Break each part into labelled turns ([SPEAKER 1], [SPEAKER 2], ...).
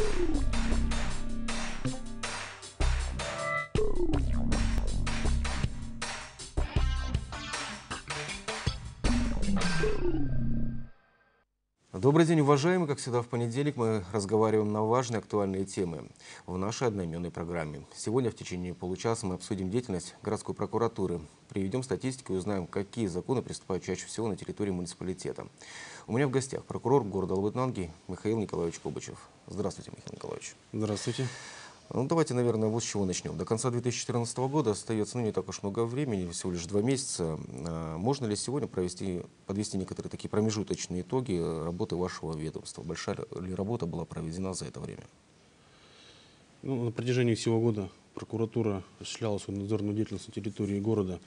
[SPEAKER 1] Ooh. Добрый день, уважаемые. Как всегда, в понедельник мы разговариваем на важные актуальные темы в нашей одноименной программе. Сегодня в течение получаса мы обсудим деятельность городской прокуратуры, приведем статистику и узнаем, какие законы приступают чаще всего на территории муниципалитета. У меня в гостях прокурор города Лабытнанги Михаил Николаевич Кубачев. Здравствуйте, Михаил Николаевич.
[SPEAKER 2] Здравствуйте.
[SPEAKER 1] Ну, давайте, наверное, вот с чего начнем. До конца 2014 года остается ну, не так уж много времени, всего лишь два месяца. А можно ли сегодня провести, подвести некоторые такие промежуточные итоги работы вашего ведомства? Большая ли работа была проведена за это время?
[SPEAKER 2] Ну, на протяжении всего года прокуратура осуществляла свою надзорную деятельность на территории города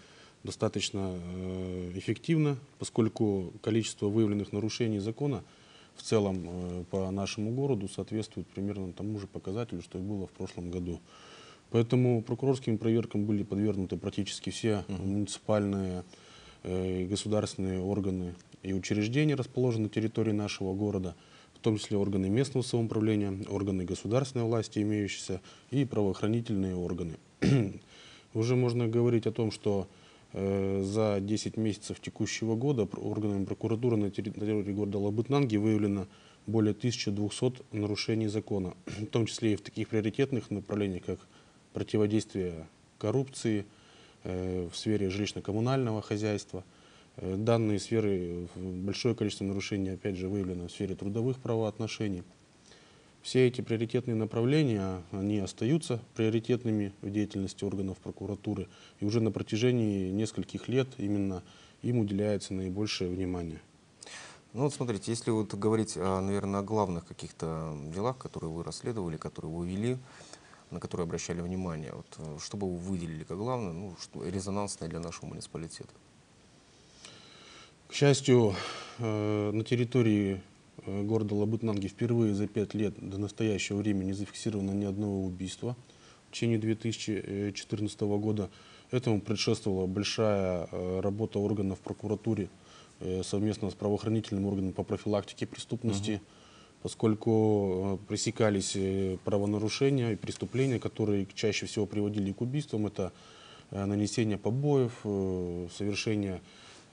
[SPEAKER 2] достаточно э, эффективно, поскольку количество выявленных нарушений закона – в целом э, по нашему городу соответствует примерно тому же показателю, что и было в прошлом году. Поэтому прокурорским проверкам были подвергнуты практически все муниципальные э, государственные органы и учреждения, расположенные на территории нашего города, в том числе органы местного самоуправления, органы государственной власти имеющиеся и правоохранительные органы. Уже можно говорить о том, что за 10 месяцев текущего года органами прокуратуры на территории города Лабытнанги выявлено более 1200 нарушений закона, в том числе и в таких приоритетных направлениях, как противодействие коррупции э, в сфере жилищно-коммунального хозяйства. Э, данные сферы, большое количество нарушений, опять же, выявлено в сфере трудовых правоотношений. Все эти приоритетные направления, они остаются приоритетными в деятельности органов прокуратуры. И уже на протяжении нескольких лет именно им уделяется наибольшее внимание.
[SPEAKER 1] Ну вот смотрите, если вот говорить, наверное, о главных каких-то делах, которые вы расследовали, которые вы вели, на которые обращали внимание, вот, э, что бы вы выделили как главное, ну, что резонансное для нашего муниципалитета?
[SPEAKER 2] К счастью, э, на территории города Лабытнанги впервые за пять лет до настоящего времени не зафиксировано ни одного убийства в течение 2014 года. Этому предшествовала большая э, работа органов прокуратуры э, совместно с правоохранительным органом по профилактике преступности, угу. поскольку пресекались правонарушения и преступления, которые чаще всего приводили к убийствам. Это нанесение побоев, совершение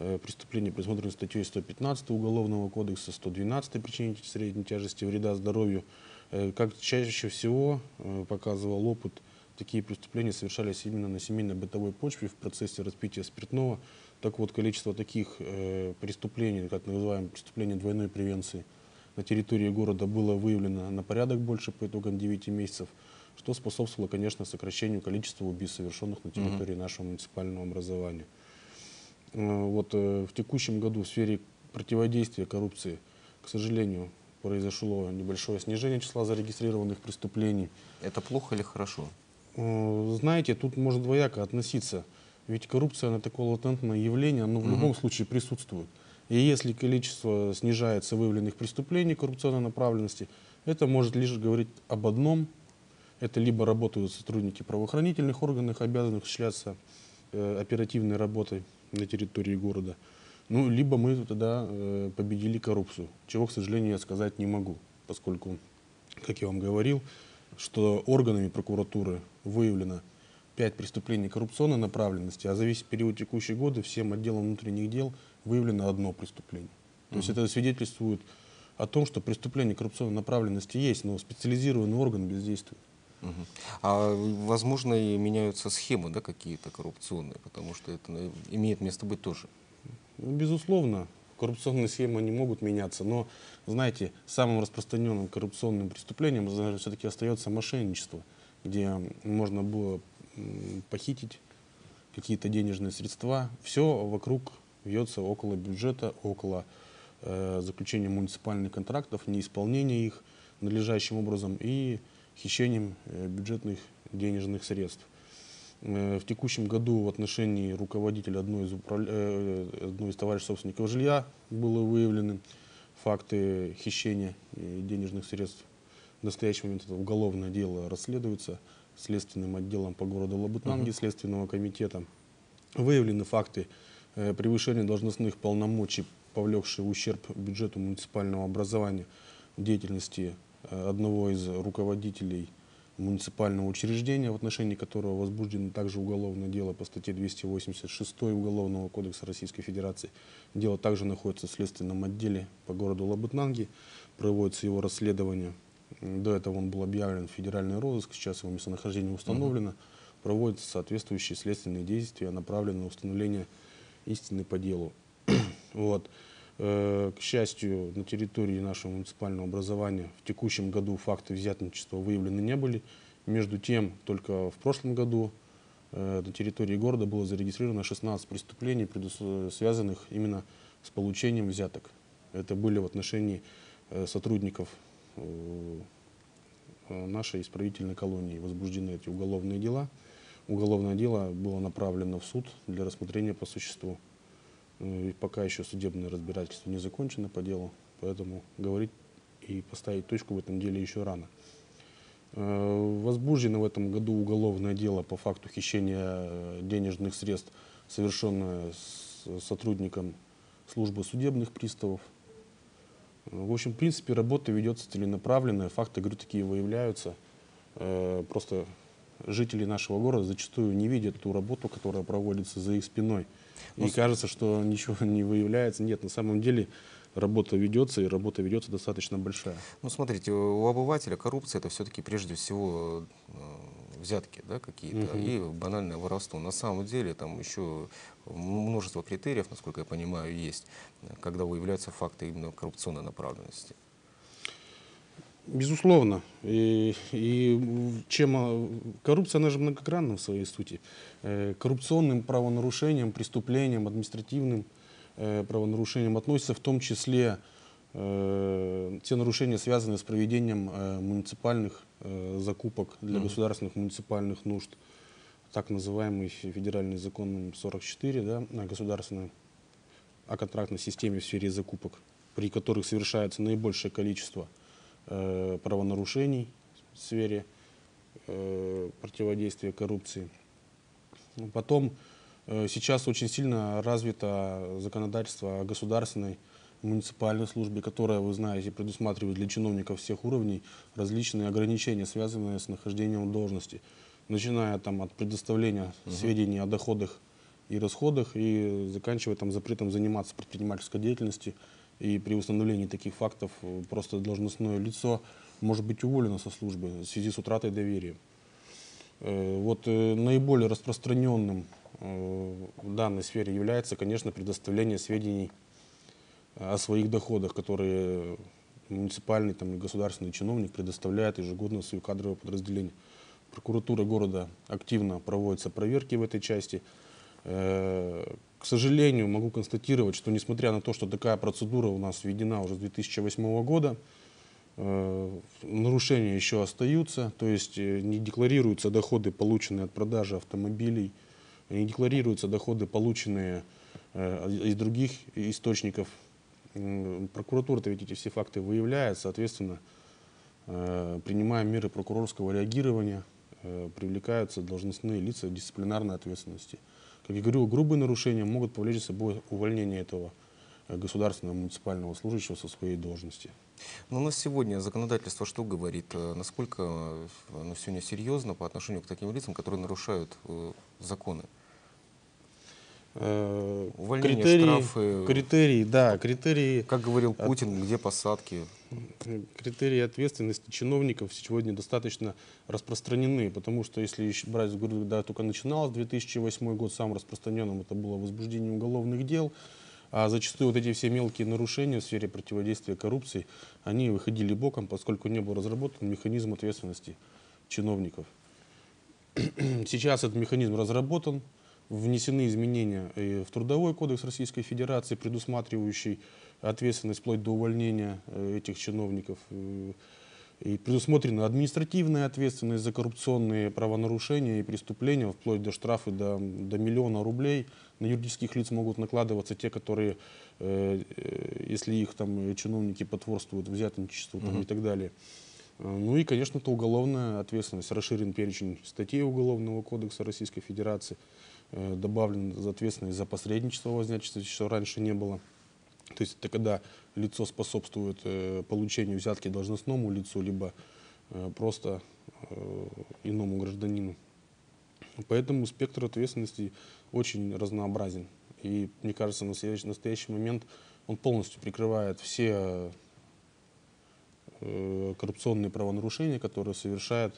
[SPEAKER 2] Э, преступления, предусмотренные статьей 115 Уголовного кодекса, 112 причинение средней тяжести вреда здоровью. Э, как чаще всего э, показывал опыт, такие преступления совершались именно на семейно-бытовой почве в процессе распития спиртного. Так вот, количество таких преступлений, как называемые преступления двойной превенции, на территории города было выявлено на порядок больше по итогам 9 месяцев, что способствовало, конечно, сокращению количества убийств, совершенных на территории нашего муниципального образования. Э, вот э, в текущем году в сфере противодействия коррупции, к сожалению, произошло небольшое снижение числа зарегистрированных преступлений.
[SPEAKER 1] Это плохо или хорошо?
[SPEAKER 2] Э, знаете, тут можно двояко относиться. Ведь коррупция, она такое латентное явление, оно в угу. любом случае присутствует. И если количество снижается выявленных преступлений коррупционной направленности, это может лишь говорить об одном. Это либо работают сотрудники правоохранительных органов, обязанных осуществляться оперативной работой, на территории города. Ну, либо мы тогда э, победили коррупцию, чего, к сожалению, я сказать не могу, поскольку, как я вам говорил, что органами прокуратуры выявлено пять преступлений коррупционной направленности, а за весь период текущего года всем отделом внутренних дел выявлено одно преступление. То есть это свидетельствует о том, что преступление коррупционной направленности есть, но специализированный орган бездействует.
[SPEAKER 1] А возможно и меняются схемы да, какие-то коррупционные, потому что это имеет место быть тоже.
[SPEAKER 2] Ну, безусловно, коррупционные схемы не могут меняться, но, знаете, самым распространенным коррупционным преступлением все-таки остается мошенничество, где можно было похитить какие-то денежные средства. Все вокруг вьется около бюджета, около э, заключения муниципальных контрактов, неисполнения их надлежащим образом и хищением э, бюджетных денежных средств. Э, в текущем году в отношении руководителя одной из, управля... Э, одной из товарищей собственников жилья было выявлены факты хищения денежных средств. В настоящий момент это уголовное дело расследуется следственным отделом по городу Лабытнанги, -huh. Следственного комитета. Выявлены факты превышения должностных полномочий, повлекшие ущерб бюджету муниципального образования в деятельности одного из руководителей муниципального учреждения, в отношении которого возбуждено также уголовное дело по статье 286 Уголовного кодекса Российской Федерации. Дело также находится в следственном отделе по городу Лабытнанги, проводится его расследование. До этого он был объявлен в федеральный розыск, сейчас его местонахождение установлено. Проводятся соответствующие следственные действия, направленные на установление истины по делу. вот. Э, к счастью, на территории нашего муниципального образования в текущем году факты взятничества выявлены не были. Между тем, только в прошлом году э, на территории города было зарегистрировано 16 преступлений, связанных именно с получением взяток. Это были в отношении э, сотрудников нашей исправительной колонии возбуждены эти уголовные дела. Уголовное дело было направлено в суд для рассмотрения по существу. И пока еще судебное разбирательство не закончено по делу, поэтому говорить и поставить точку в этом деле еще рано. Э, возбуждено в этом году уголовное дело по факту хищения э, денежных средств, совершенное сотрудником службы судебных приставов. Э, в общем, в принципе, работа ведется целенаправленная, факты, говорю, такие выявляются. Просто жители нашего города зачастую не видят ту работу, которая проводится за их спиной. И ну, кажется, что ничего не выявляется. Нет, на самом деле работа ведется, и работа ведется достаточно большая.
[SPEAKER 1] Ну, смотрите, у обывателя коррупция это все-таки прежде всего э, взятки да, какие-то угу. и банальное воровство. На самом деле там еще множество критериев, насколько я понимаю, есть, когда выявляются факты именно коррупционной направленности.
[SPEAKER 2] Безусловно. И, и чем а, коррупция, она же многогранна в своей сути. Э, коррупционным правонарушением, преступлением, административным э, правонарушением относятся в том числе э, те нарушения, связанные с проведением муниципальных закупок для mm -hmm. государственных муниципальных нужд. Так называемый федеральный закон 44, да, о государственной о контрактной системе в сфере закупок, при которых совершается наибольшее количество правонарушений в сфере э, противодействия коррупции. Потом э, сейчас очень сильно развито законодательство о государственной муниципальной службе, которая, вы знаете, предусматривает для чиновников всех уровней различные ограничения, связанные с нахождением должности, начиная там, от предоставления угу. сведений о доходах и расходах и заканчивая там, запретом заниматься предпринимательской деятельностью и при установлении таких фактов э, просто должностное лицо может быть уволено со службы в связи с утратой доверия. Э, вот э, наиболее распространенным в данной сфере является, конечно, предоставление сведений о своих доходах, которые муниципальный там, государственный чиновник предоставляет ежегодно в свое кадровое подразделение. Прокуратура города активно проводится проверки в этой части. К сожалению, могу констатировать, что несмотря на то, что такая процедура у нас введена уже с 2008 года, э, нарушения еще остаются, то есть э, не декларируются доходы, полученные от продажи автомобилей, не декларируются доходы, полученные э, из других источников. Прокуратура-то ведь эти все факты выявляет, соответственно, принимая меры прокурорского реагирования, привлекаются должностные лица дисциплинарной ответственности. Как я говорю, грубые нарушения могут повлечь за собой увольнение этого э, государственного муниципального служащего со своей должности.
[SPEAKER 1] Но ну, на сегодня законодательство что говорит? Э, насколько э, оно сегодня серьезно по отношению к таким лицам, которые нарушают законы?
[SPEAKER 2] Увольнение, критерии, штрафы. Критерии, да, критерии.
[SPEAKER 1] Как говорил Путин, от... где посадки?
[SPEAKER 2] Критерии ответственности чиновников сегодня достаточно распространены, потому что если брать, когда только начиналось 2008 год, самым распространенным это было возбуждение уголовных дел, а зачастую вот эти все мелкие нарушения в сфере противодействия коррупции, они выходили боком, поскольку не был разработан механизм ответственности чиновников. Сейчас этот механизм разработан, внесены изменения в Трудовой кодекс Российской Федерации, предусматривающий ответственность вплоть до увольнения э, этих чиновников. Э, и предусмотрена административная ответственность за коррупционные правонарушения и преступления, вплоть до штрафа до, до миллиона рублей. На юридических лиц могут накладываться те, которые, э, если их там чиновники потворствуют взятничеству там, угу. и так далее. Ну и, конечно, это уголовная ответственность. Расширен перечень статей Уголовного кодекса Российской Федерации. Э, добавлен ответственность за посредничество вознячества, что раньше не было. То есть это когда лицо способствует э, получению взятки должностному лицу, либо э, просто иному гражданину. Поэтому спектр ответственности очень разнообразен. И мне кажется, в настоящий, момент он полностью прикрывает все коррупционные правонарушения, которые совершает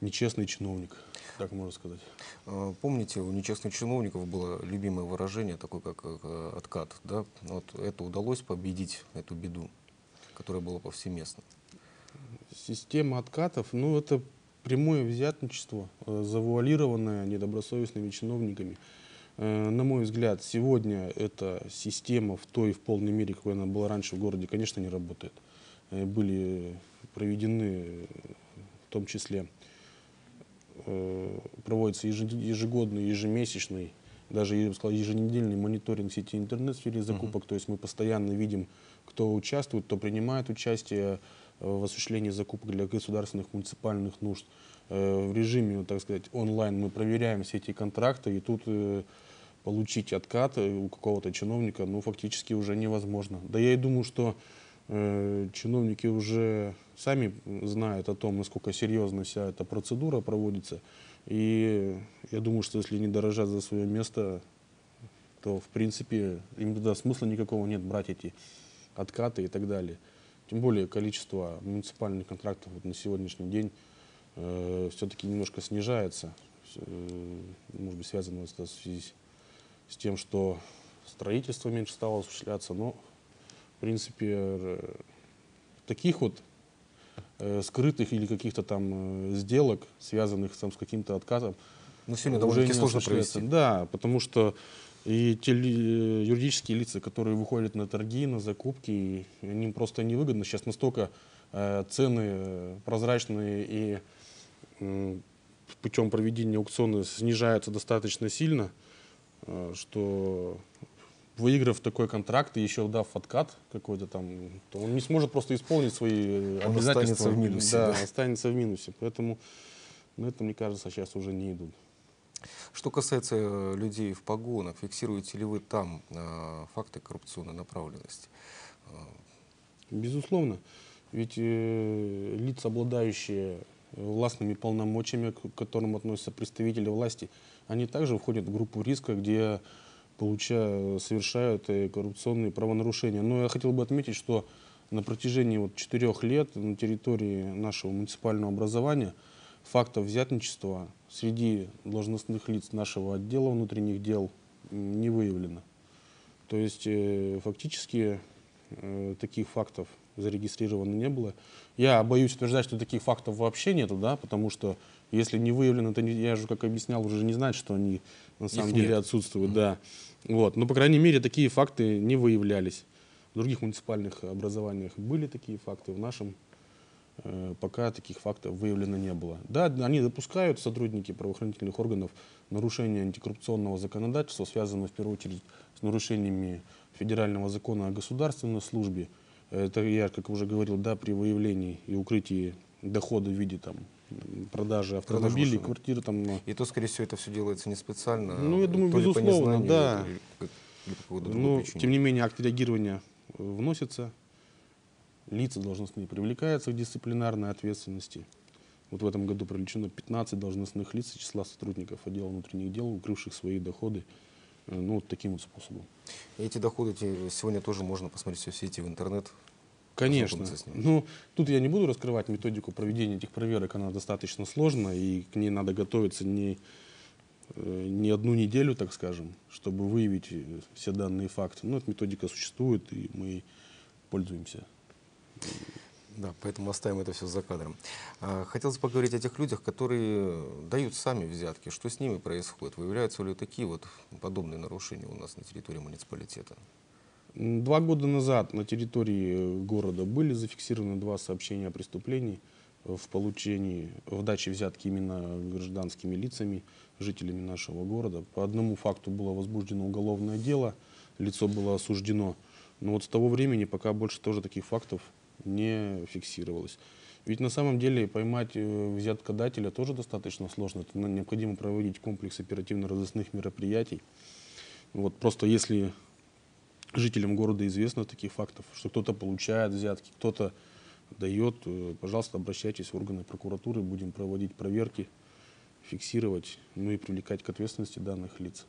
[SPEAKER 2] нечестный чиновник, так можно сказать.
[SPEAKER 1] А, Помните, у нечестных чиновников было любимое выражение, такое как э, откат. Да? Вот это удалось победить, эту беду, которая была повсеместно.
[SPEAKER 2] Система откатов, ну это прямое взятничество, э, завуалированное недобросовестными чиновниками. Э, На мой взгляд, сегодня эта система в той в полной мере, какой она была раньше в городе, конечно, не работает. Были проведены, в том числе, проводится ежед- ежегодный, ежемесячный, даже я бы сказал, еженедельный мониторинг сети интернет в сфере закупок. То есть мы постоянно видим, кто участвует, кто принимает участие э, в осуществлении закупок для государственных муниципальных нужд. Э, В режиме, так сказать, онлайн мы проверяем все эти контракты, и тут э, получить откат э, у какого-то чиновника, ну, фактически уже невозможно. Да я и думаю, что э, чиновники уже сами знают о том, насколько серьезно вся эта процедура проводится. И я думаю, что если не дорожат за свое место, то, в принципе, им тогда смысла никакого нет брать эти откаты и так далее. Тем более количество муниципальных контрактов вот на сегодняшний день все-таки немножко снижается. Э, может быть, связано это в с тем, что строительство меньше стало осуществляться. Но, в принципе, э, таких вот э, скрытых или каких-то там э, сделок, связанных там, с каким-то отказом,
[SPEAKER 1] Ну, сегодня
[SPEAKER 2] не
[SPEAKER 1] сложно провести.
[SPEAKER 2] Да, потому что и те э, юридические лица, которые выходят на торги, на закупки, им просто невыгодно. Сейчас настолько э, цены э, прозрачные и м, путем проведения аукциона снижаются достаточно сильно, э, что выиграв такой контракт и еще дав откат какой-то там, то он не сможет просто исполнить свои э,
[SPEAKER 1] Он
[SPEAKER 2] обязательства.
[SPEAKER 1] останется в минусе,
[SPEAKER 2] Да,
[SPEAKER 1] да.
[SPEAKER 2] останется в минусе. Поэтому на это, мне кажется, сейчас уже не идут.
[SPEAKER 1] Что касается э, людей в погонах, фиксируете ли вы там э, факты коррупционной направленности?
[SPEAKER 2] Безусловно. Ведь э, лица, обладающие властными полномочиями, к которым относятся представители власти, они также входят в группу риска, где получа, совершают э, коррупционные правонарушения. Но я хотел бы отметить, что на протяжении вот четырех лет на территории нашего муниципального образования фактов взятничества среди должностных лиц нашего отдела внутренних дел не выявлено. То есть э, фактически э, таких фактов зарегистрировано не было. Я боюсь утверждать, что таких фактов вообще нету, да, потому что если не выявлено, то я же, как объяснял, уже не знать, что они на самом
[SPEAKER 1] Их
[SPEAKER 2] деле
[SPEAKER 1] нет.
[SPEAKER 2] отсутствуют, да. Вот. Но, по крайней мере, такие факты не выявлялись. В других муниципальных образованиях были такие факты, в нашем э, пока таких фактов выявлено не было. Да, они допускают, сотрудники правоохранительных органов, нарушение антикоррупционного законодательства, связанное в первую очередь с нарушениями федерального закона о государственной службе. Это я, как уже говорил, да, при выявлении и укрытии дохода в виде там, продажи автомобилей,
[SPEAKER 1] машины.
[SPEAKER 2] квартир, там, э,
[SPEAKER 1] И то, скорее всего, это все делается не специально.
[SPEAKER 2] Ну, я думаю, безусловно, да.
[SPEAKER 1] или по- или по
[SPEAKER 2] Но,
[SPEAKER 1] причине.
[SPEAKER 2] тем не менее, акты реагирования э, вносятся, лица должностные привлекаются к дисциплинарной ответственности. Вот в этом году привлечено 15 должностных лиц числа сотрудников отдела внутренних дел, укрывших свои доходы э, ну, вот таким вот способом.
[SPEAKER 1] Эти доходы сегодня тоже можно посмотреть все сети в интернет.
[SPEAKER 2] Конечно. Ну, тут я не буду раскрывать методику проведения этих проверок, она достаточно сложна, и к ней надо готовиться не, э, не одну неделю, так скажем, чтобы выявить э, все данные факты. Но эта методика существует, и мы пользуемся.
[SPEAKER 1] Да, поэтому оставим это все за кадром. А, Хотелось поговорить о тех людях, которые дают сами взятки. Что с ними происходит? Выявляются ли такие вот подобные нарушения у нас на территории муниципалитета?
[SPEAKER 2] Два года назад на территории э, города были зафиксированы два сообщения о преступлении э, в получении, в даче взятки именно гражданскими лицами, жителями нашего города. По одному факту было возбуждено уголовное дело, лицо было осуждено. Но вот с того времени пока больше тоже таких фактов не фиксировалось. Ведь на самом деле поймать э, взяткодателя тоже достаточно сложно. Это необходимо проводить комплекс оперативно-розыскных мероприятий. Вот просто если жителям города известно таких фактов, что кто-то получает взятки, кто-то дает. Э, пожалуйста, обращайтесь в органы прокуратуры, будем проводить проверки, фиксировать, ну и привлекать к ответственности данных лиц.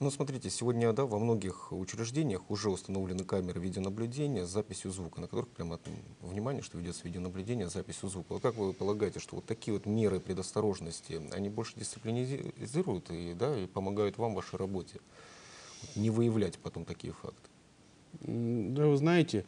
[SPEAKER 1] Ну, смотрите, сегодня да, во многих учреждениях уже установлены камеры видеонаблюдения с записью звука, на которых прямо внимание, что ведется видеонаблюдение с записью звука. Вот как вы полагаете, что вот такие вот меры предосторожности, они больше дисциплинизируют и, да, и помогают вам в вашей работе не выявлять потом такие факты?
[SPEAKER 2] Да, вы знаете,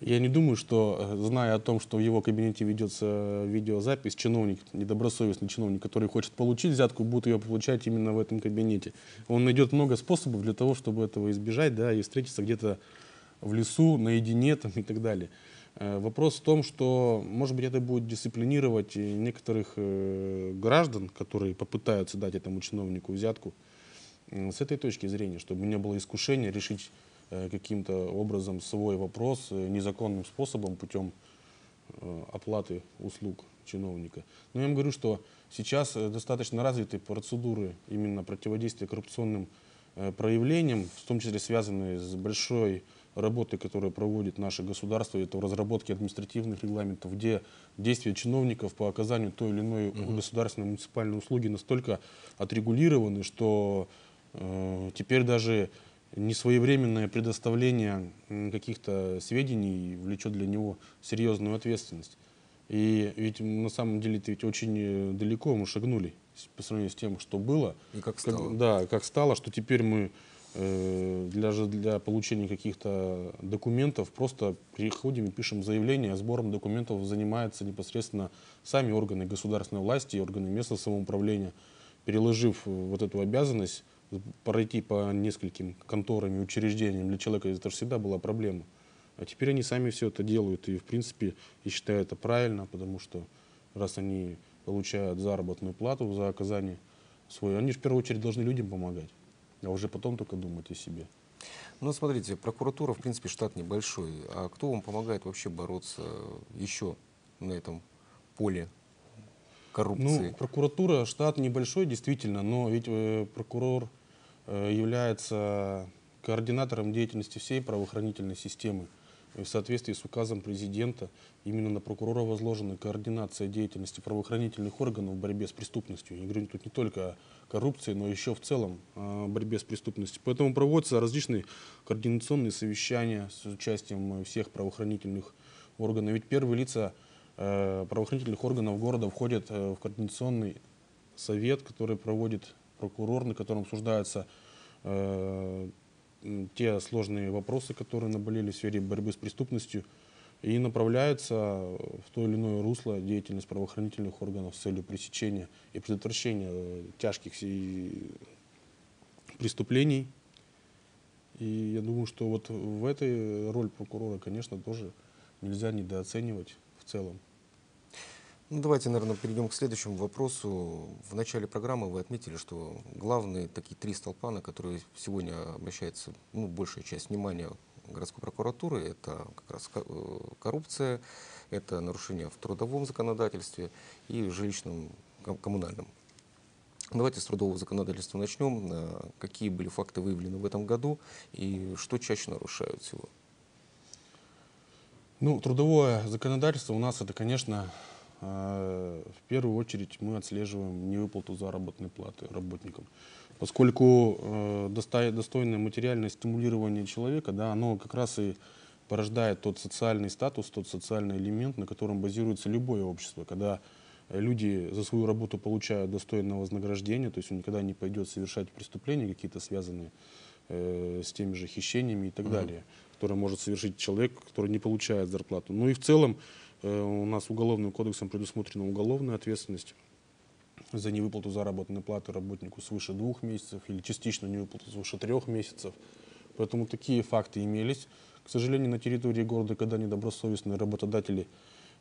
[SPEAKER 2] я не думаю, что, э, зная о том, что в его кабинете ведется видеозапись, чиновник, недобросовестный чиновник, который хочет получить взятку, будет ее получать именно в этом кабинете. Он найдет много способов для того, чтобы этого избежать, да, и встретиться где-то в лесу, наедине там, и так далее. Э, вопрос в том, что, может быть, это будет дисциплинировать некоторых э, граждан, которые попытаются дать этому чиновнику взятку, с этой точки зрения, чтобы не было искушения решить Э, каким-то образом свой вопрос э, незаконным способом путем э, оплаты услуг чиновника. Но я вам говорю, что сейчас достаточно развиты процедуры именно противодействия коррупционным проявлениям, в том числе связанные с большой работой, которую проводит наше государство, это в разработке административных регламентов, где действия чиновников по оказанию той или иной угу. государственной муниципальной услуги настолько отрегулированы, что теперь даже несвоевременное предоставление каких-то сведений влечет для него серьезную ответственность. И ведь на самом деле ведь очень э, далеко мы шагнули по сравнению с тем, что было.
[SPEAKER 1] И как стало.
[SPEAKER 2] Как, да, как стало, что теперь мы э, для, для получения каких-то документов просто приходим и пишем заявление, а сбором документов занимаются непосредственно сами органы государственной власти и органы местного самоуправления, переложив вот эту обязанность пройти по нескольким конторам и учреждениям для человека это же всегда была проблема. А теперь они сами все это делают. И, в принципе, я считаю это правильно, потому что раз они получают заработную плату за оказание свою, они в первую очередь должны людям помогать, а уже потом только думать о себе.
[SPEAKER 1] Ну, смотрите, прокуратура, в принципе, штат небольшой. А кто вам помогает вообще бороться еще на этом поле коррупции?
[SPEAKER 2] Ну, прокуратура, штат небольшой, действительно, но ведь э, прокурор э, является координатором деятельности всей правоохранительной системы. И в соответствии с указом президента именно на прокурора возложена координация деятельности правоохранительных органов в борьбе с преступностью. Я говорю тут не только о коррупции, но еще в целом о борьбе с преступностью. Поэтому проводятся различные координационные совещания с участием всех правоохранительных органов. Ведь первые лица Э, правоохранительных органов города входят э, в координационный совет, который проводит прокурор, на котором обсуждаются э, те сложные вопросы, которые наболели в сфере борьбы с преступностью, и направляется в то или иное русло деятельность правоохранительных органов с целью пресечения и предотвращения тяжких преступлений. И я думаю, что вот в этой роль прокурора, конечно, тоже нельзя недооценивать в целом.
[SPEAKER 1] Ну, давайте, наверное, перейдем к следующему вопросу. В начале программы вы отметили, что главные такие три столпа, на которые сегодня обращается ну, большая часть внимания городской прокуратуры, это как раз э, коррупция, это нарушение в трудовом законодательстве и жилищном коммунальном. Давайте с трудового законодательства начнем. Э, какие были факты выявлены в этом году и что чаще нарушают всего?
[SPEAKER 2] Ну, трудовое законодательство у нас это, конечно, э, в первую очередь мы отслеживаем невыплату заработной платы работникам. Поскольку э, достойное материальное стимулирование человека, да, оно как раз и порождает тот социальный статус, тот социальный элемент, на котором базируется любое общество. Когда люди за свою работу получают достойное вознаграждение, то есть он никогда не пойдет совершать преступления какие-то связанные э, с теми же хищениями и так mm-hmm. далее которое может совершить человек, который не получает зарплату. Ну и в целом э, у нас уголовным кодексом предусмотрена уголовная ответственность за невыплату заработной платы работнику свыше двух месяцев или частично невыплату свыше трех месяцев. Поэтому такие факты имелись. К сожалению, на территории города, когда недобросовестные работодатели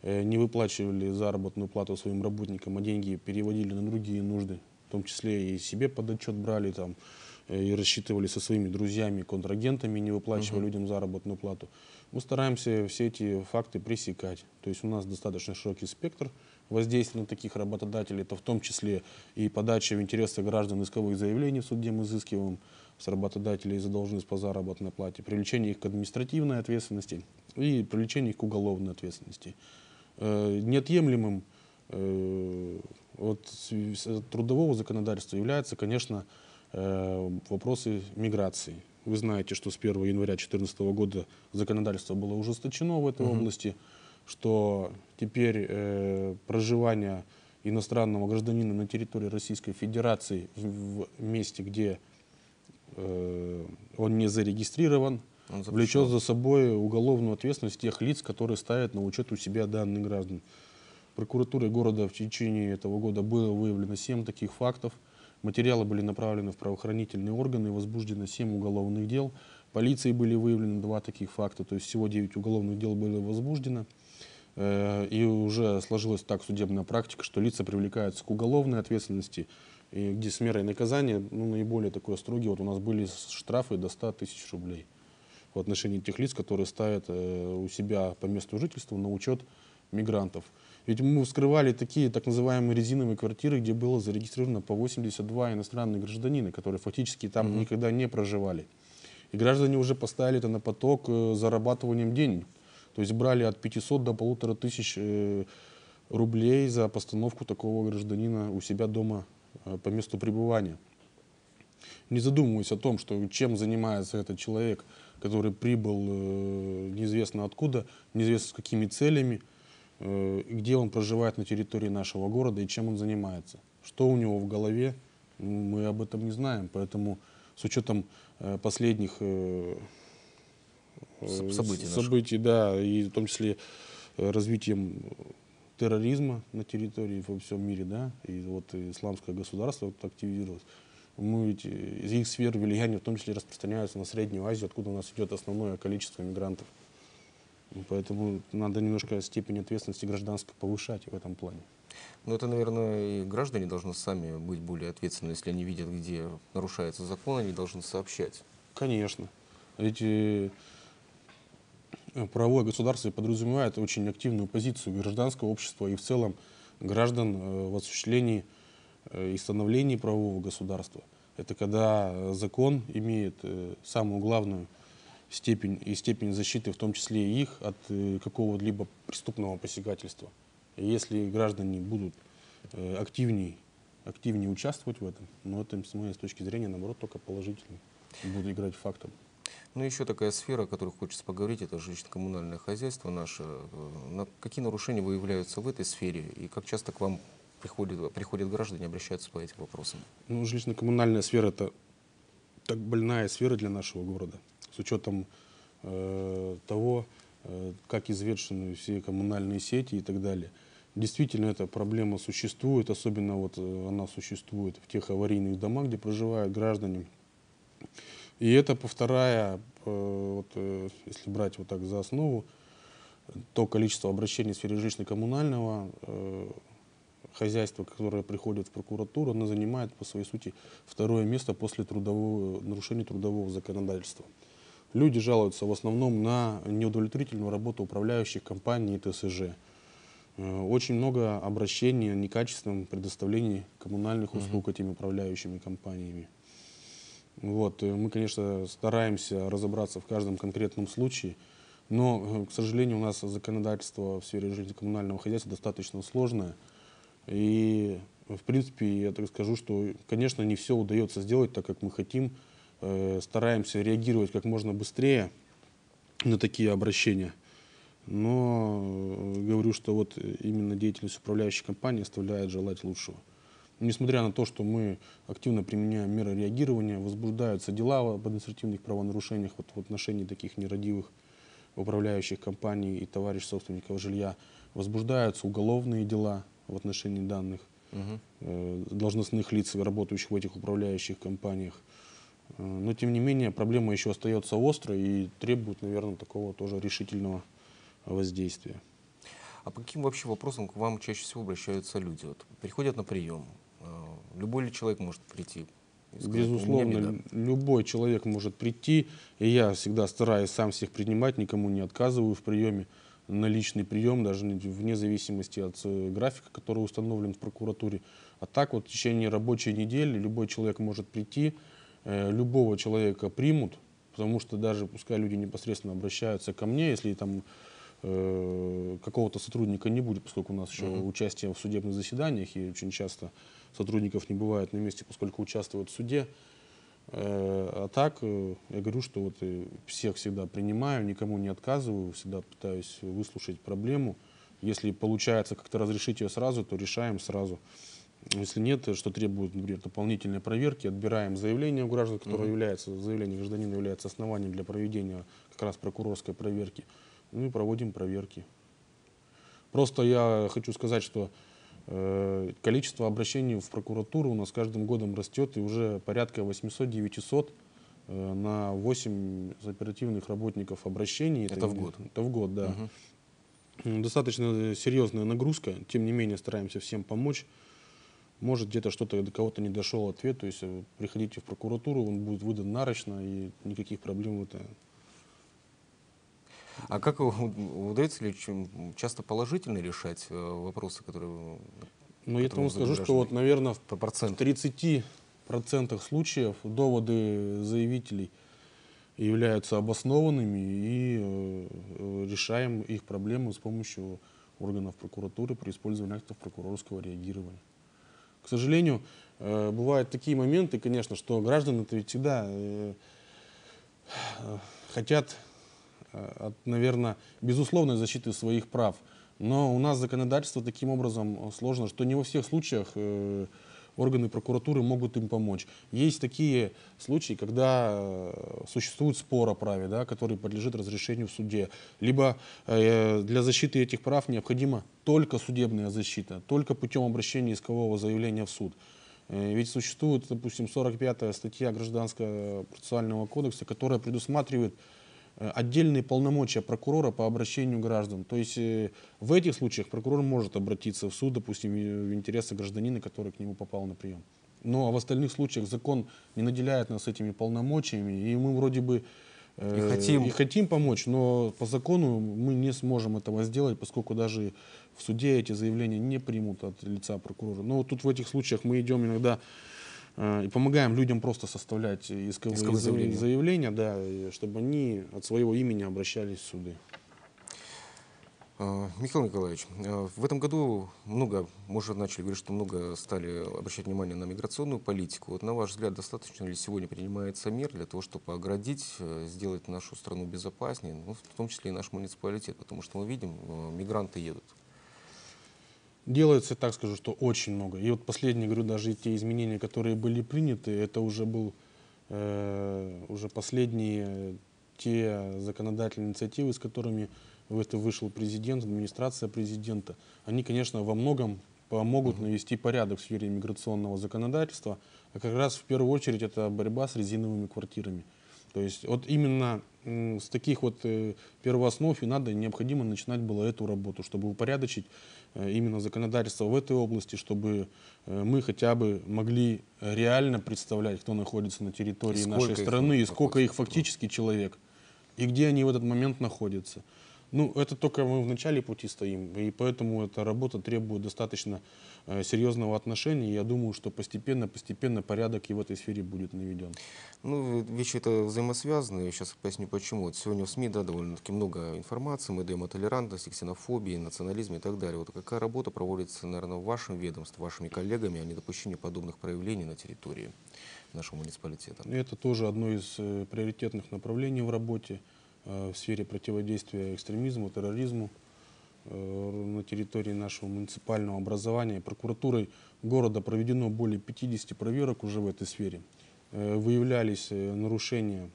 [SPEAKER 2] э, не выплачивали заработную плату своим работникам, а деньги переводили на другие нужды, в том числе и себе под отчет брали, там, и рассчитывали со своими друзьями, контрагентами, не выплачивая
[SPEAKER 1] Мгм.
[SPEAKER 2] людям заработную плату. Мы стараемся все эти факты пресекать. То есть у нас достаточно широкий спектр воздействия на таких работодателей. Это в том числе и подача в интересы граждан исковых заявлений в суд, где мы изыскиваем с работодателей задолженность по заработной плате, привлечение их к административной ответственности и привлечение их к уголовной ответственности. Э, Неотъемлемым э, от трудового законодательства являются, конечно, э, вопросы миграции. Вы знаете, что с 1 января 2014 года законодательство было ужесточено в этой
[SPEAKER 1] Мгм.
[SPEAKER 2] области, что теперь э, проживание иностранного гражданина на территории Российской Федерации в, в месте, где э, он не зарегистрирован,
[SPEAKER 1] Он запрещен.
[SPEAKER 2] влечет за собой уголовную ответственность тех лиц, которые ставят на учет у себя данных граждан. Прокуратурой города в течение этого года было выявлено 7 таких фактов. Материалы были направлены в правоохранительные органы, возбуждено 7 уголовных дел. Полицией были выявлены два таких факта, то есть всего 9 уголовных дел было возбуждено. Э, И уже сложилась так судебная практика, что лица привлекаются к уголовной ответственности, и где с мерой наказания ну, наиболее такое строгие. Вот у нас были штрафы до 100 тысяч рублей в отношении тех лиц, которые ставят э, у себя по месту жительства на учет мигрантов. Ведь мы вскрывали такие так называемые резиновые квартиры, где было зарегистрировано по 82 иностранных гражданина, которые фактически там
[SPEAKER 1] Мгм.
[SPEAKER 2] никогда не проживали. И граждане уже поставили это на поток э, зарабатыванием денег. То есть брали от 500 до полутора тысяч э, рублей за постановку такого гражданина у себя дома э, по месту пребывания. Не задумываясь о том, что чем занимается этот человек, который прибыл неизвестно откуда, неизвестно с какими целями, где он проживает на территории нашего города и чем он занимается. Что у него в голове, мы об этом не знаем. Поэтому с учетом э, последних э, э,
[SPEAKER 1] событий наших.
[SPEAKER 2] событий, да, и в том числе э, развитием терроризма на территории во всем мире, да, и вот исламское государство вот активизировалось. Мы ведь, э, из их сфер влияния в том числе распространяются на Среднюю Азию, откуда у нас идет основное количество мигрантов. И Поэтому надо немножко степень ответственности гражданской повышать в этом плане.
[SPEAKER 1] Ну, это, наверное, и граждане должны сами быть более ответственны, если они видят, где нарушается закон, они должны сообщать.
[SPEAKER 2] Конечно. Эти правовое государство подразумевает очень активную позицию гражданского общества и в целом граждан э, в осуществлении э, и становлении правового государства. Это когда э, закон имеет э, самую главную степень и степень защиты, в том числе и их, от э, какого-либо преступного посягательства. И если граждане будут э, активнее, активнее участвовать в этом, но это, с моей точки зрения, наоборот, только положительно будет играть фактом.
[SPEAKER 1] Ну, еще такая сфера, о которой хочется поговорить, это жилищно-коммунальное хозяйство наше. На какие нарушения выявляются в этой сфере и как часто к вам приходят, приходят граждане, обращаются по этим вопросам?
[SPEAKER 2] Ну, жилищно-коммунальная сфера – это так больная сфера для нашего города. С учетом э, того, э, как извешены все коммунальные сети и так далее. Действительно, эта проблема существует, особенно вот э, она существует в тех аварийных домах, где проживают граждане. И это повторяя, э, вот, э, если брать вот так за основу, то количество обращений в сфере жилищно-коммунального э, хозяйства, которое приходит в прокуратуру, оно занимает по своей сути второе место после трудового, нарушения трудового законодательства. Люди жалуются в основном на неудовлетворительную работу управляющих компаний и ТСЖ. Э, Очень много обращений о некачественном предоставлении коммунальных услуг этими управляющими компаниями. Вот, э, мы, конечно, стараемся разобраться в каждом конкретном случае, но, э, к сожалению, у нас законодательство в сфере жилищно-коммунального хозяйства достаточно сложное. И, в принципе, я так скажу, что, конечно, не все удается сделать так, как мы хотим. Э, Стараемся реагировать как можно быстрее на такие обращения. Но э, говорю, что вот именно деятельность управляющей компании оставляет желать лучшего. Несмотря на то, что мы активно применяем меры реагирования, возбуждаются дела об административных правонарушениях вот в отношении таких нерадивых управляющих компаний и товарищ собственников жилья, возбуждаются уголовные дела в отношении данных э, должностных лиц, работающих в этих управляющих компаниях. Но, тем не менее, проблема еще остается острой и требует, наверное, такого тоже решительного воздействия.
[SPEAKER 1] А по каким вообще вопросам к вам чаще всего обращаются люди? Вот приходят на прием. э, Любой ли человек может прийти сказать, «У меня
[SPEAKER 2] Безусловно,
[SPEAKER 1] беда».
[SPEAKER 2] лю- любой человек может прийти, и я всегда стараюсь сам всех принимать, никому не отказываю в приеме на личный прием, даже не- вне зависимости от э, графика, который установлен в прокуратуре. А так вот в течение рабочей недели любой человек может прийти, любого человека примут, потому что даже пускай люди непосредственно обращаются ко мне, если там э, какого-то сотрудника не будет, поскольку у нас еще участие в судебных заседаниях, и очень часто сотрудников не бывает на месте, поскольку участвуют в суде. Э, А так, э, я говорю, что вот э, всех всегда принимаю, никому не отказываю, всегда пытаюсь выслушать проблему. Если получается как-то разрешить ее сразу, то решаем сразу. Если нет, что требует, например, дополнительной проверки, отбираем заявление у граждан, которое является, заявление гражданина является основанием для проведения как раз прокурорской проверки. Ну и проводим проверки. Просто я хочу сказать, что э, количество обращений в прокуратуру у нас каждым годом растет, и уже порядка 800-900 э, на 8 оперативных работников обращений.
[SPEAKER 1] Это в год?
[SPEAKER 2] Это в год, да. М, Достаточно серьезная нагрузка, тем не менее стараемся всем помочь. Может, где-то что-то до кого-то не дошел ответ, то есть э, приходите в прокуратуру, он будет выдан нарочно, и никаких проблем это
[SPEAKER 1] А как удается ли часто положительно решать э, вопросы, которые...
[SPEAKER 2] Ну, я вам скажу, что вот, наверное, в
[SPEAKER 1] проценту.
[SPEAKER 2] 30% случаев доводы заявителей являются обоснованными и э, решаем их проблемы с помощью органов прокуратуры при использовании актов прокурорского реагирования. К сожалению, э, бывают такие моменты, конечно, что граждане-то ведь всегда э, э, хотят от, наверное, безусловной защиты своих прав. Но у нас законодательство таким образом сложно, что не во всех случаях органы прокуратуры могут им помочь. Есть такие случаи, когда э, существует спор о праве, да, который подлежит разрешению в суде. Либо э, для защиты этих прав необходима только судебная защита, только путем обращения искового заявления в суд. Э, Ведь существует, допустим, 45-я статья Гражданского процессуального кодекса, которая предусматривает отдельные полномочия прокурора по обращению граждан. То есть э, в этих случаях прокурор может обратиться в суд, допустим, и в интересы гражданина, который к нему попал на прием. Но в остальных случаях закон не наделяет нас этими полномочиями, и мы вроде бы э,
[SPEAKER 1] И хотим.
[SPEAKER 2] и хотим помочь, но по закону мы не сможем этого сделать, поскольку даже в суде эти заявления не примут от лица прокурора. Но вот тут в этих случаях мы идем иногда э, и помогаем людям просто составлять исковые,
[SPEAKER 1] Исковые
[SPEAKER 2] заявления,
[SPEAKER 1] заявления.
[SPEAKER 2] да, чтобы они от своего имени обращались в суды.
[SPEAKER 1] А, Михаил Николаевич, а, в этом году много, мы уже начали говорить, что много стали обращать внимание на миграционную политику. Вот на ваш взгляд, достаточно ли сегодня принимается мер для того, чтобы оградить, э, сделать нашу страну безопаснее, ну, в том числе и наш муниципалитет, потому что мы видим, э, мигранты едут.
[SPEAKER 2] Делается, так скажу, что очень много. И вот последние, говорю, даже те изменения, которые были приняты, это уже был э, уже последние те законодательные инициативы, с которыми в это вышел президент, администрация президента. Они, конечно, во многом помогут навести порядок в сфере миграционного законодательства, а как раз в первую очередь это борьба с резиновыми квартирами. То есть вот именно с таких вот э, первооснов и надо, необходимо начинать было эту работу, чтобы упорядочить э, именно законодательство в этой области, чтобы э, мы хотя бы могли реально представлять, кто находится на территории
[SPEAKER 1] И
[SPEAKER 2] нашей страны и сколько их фактически человек, и где они в этот момент находятся. Ну, это только мы в начале пути стоим, и поэтому эта работа требует достаточно э, серьезного отношения. Я думаю, что постепенно-постепенно порядок и в этой сфере будет наведен.
[SPEAKER 1] Ну, вещи это взаимосвязаны, я сейчас поясню почему. Сегодня в СМИ да, довольно-таки много информации, мы даем о толерантности, ксенофобии, национализме и так далее. Вот какая работа проводится, наверное, в вашем ведомстве, вашими коллегами о недопущении подобных проявлений на территории нашего муниципалитета?
[SPEAKER 2] Это тоже одно из э, приоритетных направлений в работе в сфере противодействия экстремизму, терроризму э, на территории нашего муниципального образования. Прокуратурой города проведено более 50 проверок уже в этой сфере. Э, Выявлялись э, нарушения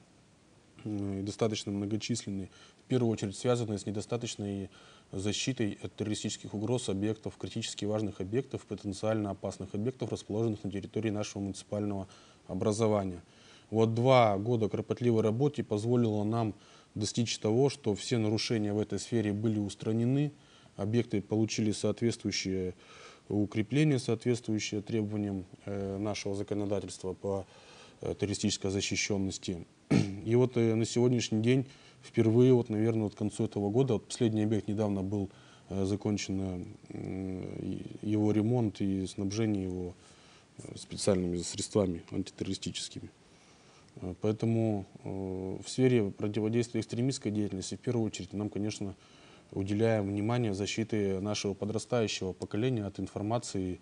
[SPEAKER 2] э, достаточно многочисленные, в первую очередь связанные с недостаточной защитой от террористических угроз объектов, критически важных объектов, потенциально опасных объектов, расположенных на территории нашего муниципального образования. Вот два года кропотливой работы позволило нам достичь того, что все нарушения в этой сфере были устранены, объекты получили соответствующие укрепления, соответствующие требованиям э, нашего законодательства по э, террористической защищенности. И вот э, на сегодняшний день впервые, вот, наверное, вот к концу этого года, вот последний объект недавно был закончен его ремонт и снабжение его специальными средствами антитеррористическими. Поэтому э, в сфере противодействия экстремистской деятельности, в первую очередь, нам, конечно, уделяем внимание защите нашего подрастающего поколения от информации,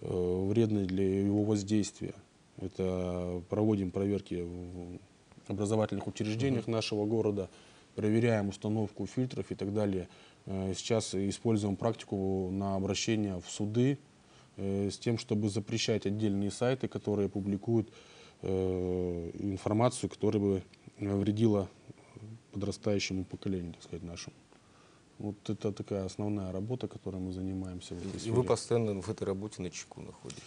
[SPEAKER 2] э, вредной для его воздействия. Это проводим проверки в образовательных учреждениях нашего города, проверяем установку фильтров и так далее. Э, Сейчас используем практику на обращение в суды с тем, чтобы запрещать отдельные сайты, которые публикуют информацию, которая бы э, вредила подрастающему поколению, так сказать, нашему. Вот это такая основная работа, которой мы занимаемся в этой
[SPEAKER 1] И
[SPEAKER 2] сфере.
[SPEAKER 1] вы постоянно в этой работе на чеку находитесь.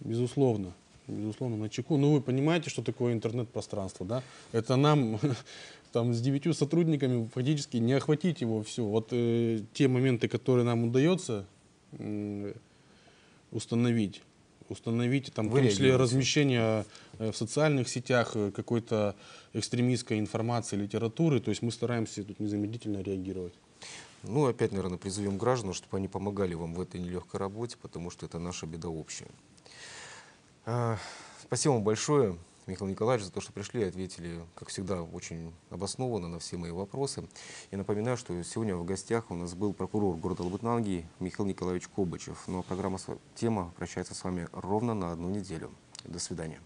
[SPEAKER 2] Безусловно. Безусловно, на чеку. Ну, вы понимаете, что такое интернет-пространство, да? Это нам там с девятью сотрудниками фактически не охватить его все. Вот э, те моменты, которые нам удается м, установить, установить там, в том числе размещение э, в социальных сетях э, какой-то экстремистской информации, литературы, то есть мы стараемся тут незамедлительно реагировать.
[SPEAKER 1] Ну, опять, наверное, призовем граждан, чтобы они помогали вам в этой нелегкой работе, потому что это наша беда общая. А, Спасибо вам большое, Михаил Николаевич, за то, что пришли ответили, как всегда, очень обоснованно на все мои вопросы. И напоминаю, что сегодня в гостях у нас был прокурор города Лабытнанги Михаил Николаевич Кобычев. Ну а программа «Тема» прощается с вами ровно на одну неделю. До свидания.